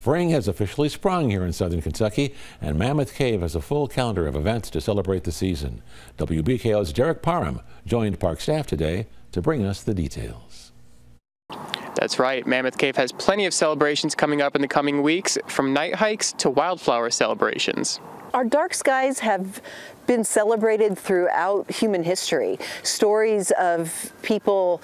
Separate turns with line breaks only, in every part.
Spring has officially sprung here in southern Kentucky, and Mammoth Cave has a full calendar of events to celebrate the season. WBKO's Derek Parham joined park staff today to bring us the details.
That's right. Mammoth Cave has plenty of celebrations coming up in the coming weeks, from night hikes to wildflower celebrations.
Our dark skies have been celebrated throughout human history. Stories of people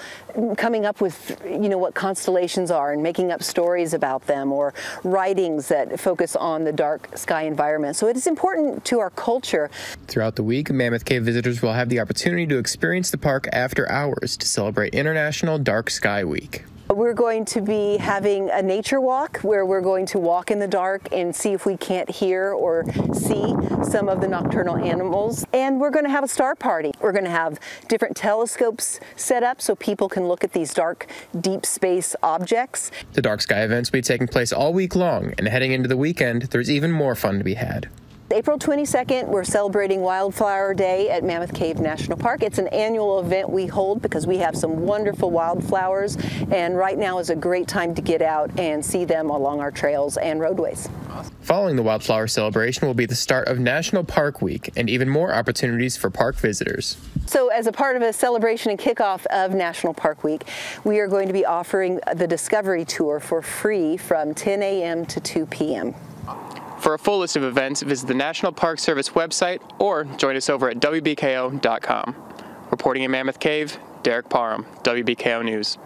coming up with, you know, what constellations are and making up stories about them or writings that focus on the dark sky environment. So it is important to our culture.
Throughout the week, Mammoth Cave visitors will have the opportunity to experience the park after hours to celebrate International Dark Sky Week.
We're going to be having a nature walk where we're going to walk in the dark and see if we can't hear or see some of the nocturnal animals. And we're going to have a star party. We're going to have different telescopes set up so people can look at these dark, deep space objects.
The dark sky events will be taking place all week long, and heading into the weekend, there's even more fun to be had.
April 22nd, we're celebrating Wildflower Day at Mammoth Cave National Park. It's an annual event we hold because we have some wonderful wildflowers, and right now is a great time to get out and see them along our trails and roadways.
Following the wildflower celebration will be the start of National Park Week and even more opportunities for park visitors.
So as a part of a celebration and kickoff of National Park Week, we are going to be offering the Discovery Tour for free from 10 a.m. to 2 p.m.
For a full list of events, visit the National Park Service website or join us over at WBKO.com. Reporting in Mammoth Cave, Derek Parham, WBKO News.